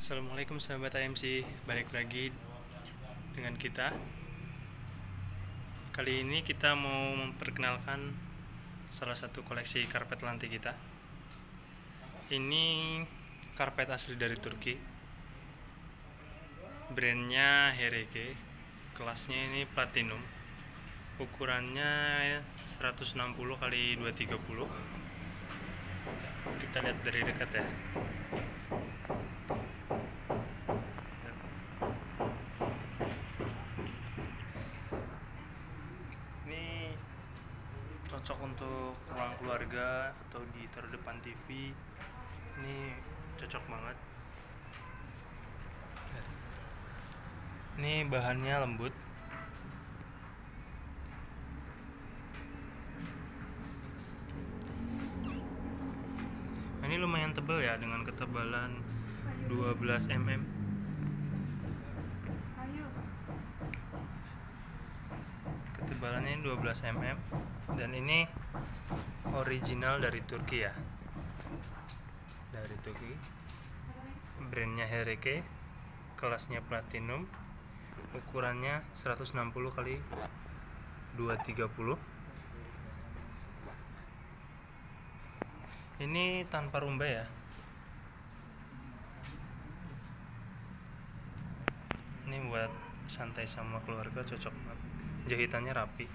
Assalamualaikum sahabat AMC, balik lagi dengan kita. Kali ini kita mau memperkenalkan salah satu koleksi karpet lantai kita. Ini karpet asli dari Turki. Brandnya Hereke. Kelasnya ini platinum. Ukurannya 160 kali 230. Kita lihat dari dekat ya. ini cocok untuk ruang keluarga atau di terdepan TV ini cocok banget. Ini bahannya lembut. Ini lumayan tebal ya dengan ketebalan 12 mm ketebalannya 12 mm dan ini original dari Turki ya. Dari Turki. Brandnya Hereke kelasnya platinum. Ukurannya 160 kali 230 ini tanpa rumba ya? Ini buat santai sama keluarga cocok banget jahitannya rapi.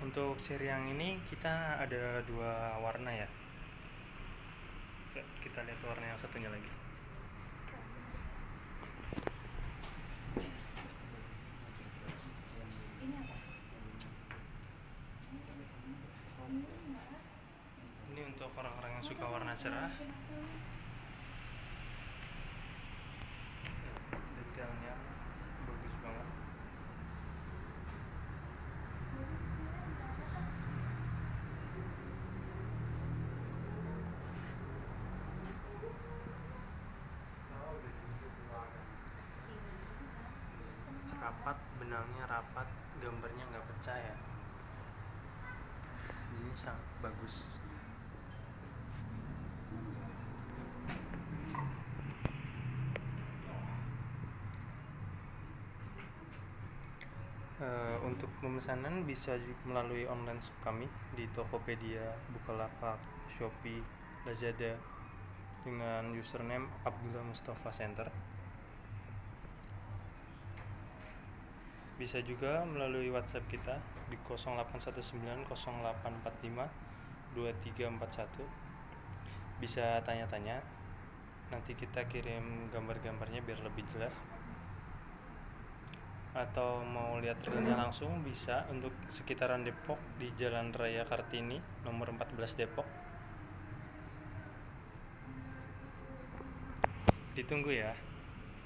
Untuk seri yang ini kita ada dua warna ya Kita lihat warna yang satunya lagi. Ini untuk orang-orang yang suka warna cerah. Detailnya bagus banget rapat benangnya rapat gambarnya nggak pecah ya jadi sangat bagus Eh, untuk pemesanan bisa melalui online shop kami di Tokopedia, Bukalapak, Shopee, Lazada dengan username Abdullah Mustafa Center. Bisa juga melalui WhatsApp kita di 081908452341. Bisa tanya-tanya. Nanti kita kirim gambar-gambarnya biar lebih jelas. Atau mau lihat realnya langsung bisa untuk sekitaran Depok di Jalan Raya Kartini nomor 14 Depok. Ditunggu ya.